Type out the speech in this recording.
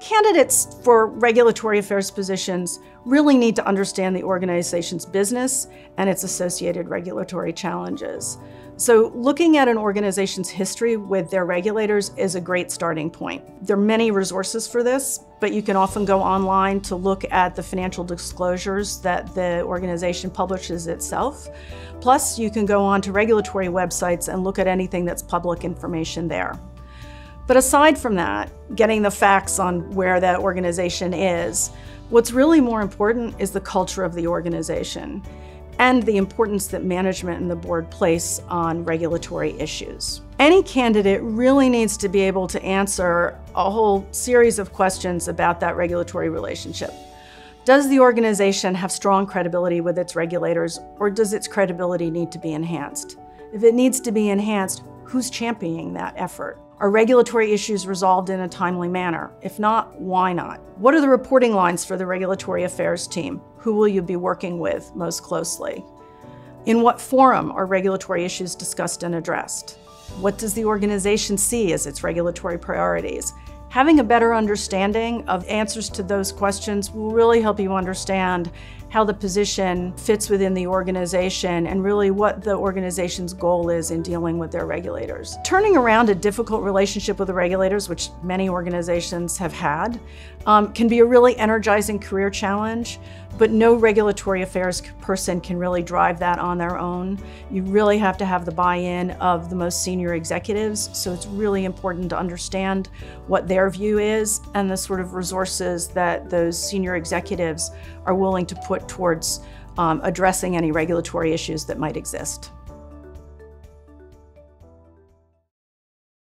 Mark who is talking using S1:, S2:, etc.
S1: Candidates for regulatory affairs positions really need to understand the organization's business and its associated regulatory challenges. So looking at an organization's history with their regulators is a great starting point. There are many resources for this, but you can often go online to look at the financial disclosures that the organization publishes itself. Plus, you can go on to regulatory websites and look at anything that's public information there. But aside from that, getting the facts on where that organization is, what's really more important is the culture of the organization and the importance that management and the board place on regulatory issues. Any candidate really needs to be able to answer a whole series of questions about that regulatory relationship. Does the organization have strong credibility with its regulators, or does its credibility need to be enhanced? If it needs to be enhanced, who's championing that effort? Are regulatory issues resolved in a timely manner? If not, why not? What are the reporting lines for the regulatory affairs team? Who will you be working with most closely? In what forum are regulatory issues discussed and addressed? What does the organization see as its regulatory priorities? Having a better understanding of answers to those questions will really help you understand how the position fits within the organization and really what the organization's goal is in dealing with their regulators. Turning around a difficult relationship with the regulators, which many organizations have had, um, can be a really energizing career challenge, but no regulatory affairs person can really drive that on their own. You really have to have the buy-in of the most senior executives, so it's really important to understand what their view is and the sort of resources that those senior executives are willing to put towards um, addressing any regulatory issues that might exist.